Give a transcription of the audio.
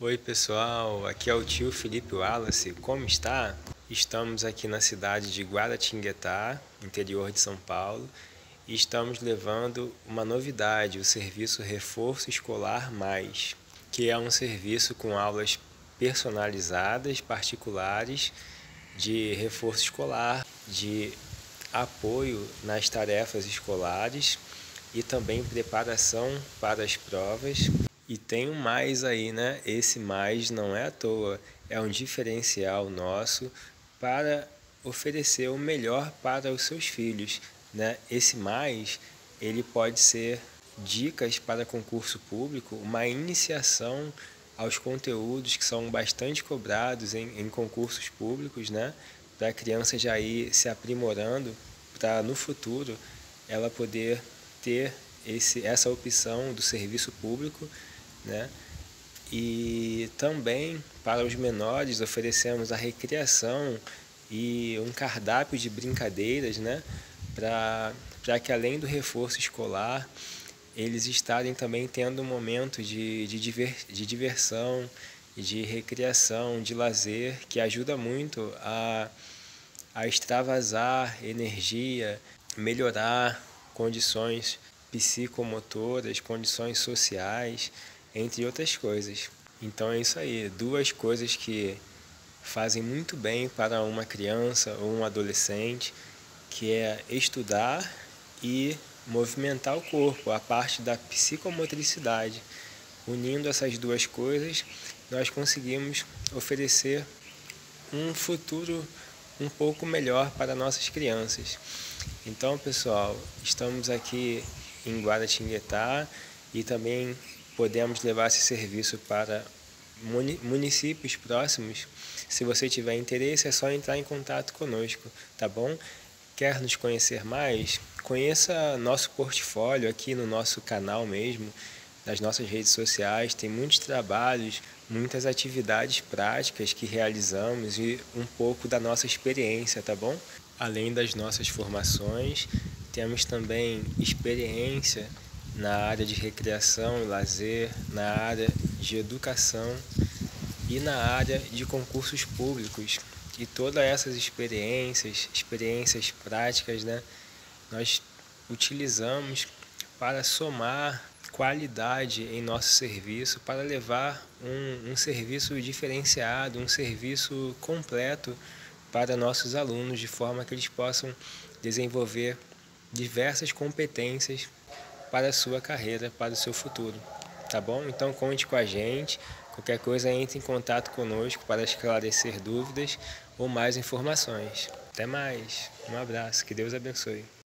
Oi pessoal, aqui é o tio Felipe Wallace, como está? Estamos aqui na cidade de Guaratinguetá, interior de São Paulo, e estamos levando uma novidade, o serviço Reforço Escolar Mais, que é um serviço com aulas personalizadas, particulares, de reforço escolar, de apoio nas tarefas escolares e também preparação para as provas e tem um mais aí, né? Esse mais não é à toa, é um diferencial nosso para oferecer o melhor para os seus filhos, né? Esse mais, ele pode ser dicas para concurso público, uma iniciação aos conteúdos que são bastante cobrados em, em concursos públicos, né? Para a criança já ir se aprimorando, para no futuro ela poder ter esse, essa opção do serviço público né? E também para os menores oferecemos a recreação e um cardápio de brincadeiras, né? Para que além do reforço escolar, eles estarem também tendo um momento de, de, diver, de diversão, de recreação, de lazer, que ajuda muito a, a extravasar energia, melhorar condições psicomotoras, condições sociais entre outras coisas. Então é isso aí, duas coisas que fazem muito bem para uma criança ou um adolescente, que é estudar e movimentar o corpo, a parte da psicomotricidade. Unindo essas duas coisas, nós conseguimos oferecer um futuro um pouco melhor para nossas crianças. Então, pessoal, estamos aqui em Guaratinguetá e também podemos levar esse serviço para municípios próximos. Se você tiver interesse, é só entrar em contato conosco, tá bom? Quer nos conhecer mais? Conheça nosso portfólio aqui no nosso canal mesmo, nas nossas redes sociais. Tem muitos trabalhos, muitas atividades práticas que realizamos e um pouco da nossa experiência, tá bom? Além das nossas formações, temos também experiência na área de recreação e lazer, na área de educação e na área de concursos públicos. E todas essas experiências, experiências práticas, né, nós utilizamos para somar qualidade em nosso serviço, para levar um, um serviço diferenciado, um serviço completo para nossos alunos, de forma que eles possam desenvolver diversas competências para a sua carreira, para o seu futuro. Tá bom? Então conte com a gente. Qualquer coisa, entre em contato conosco para esclarecer dúvidas ou mais informações. Até mais. Um abraço. Que Deus abençoe.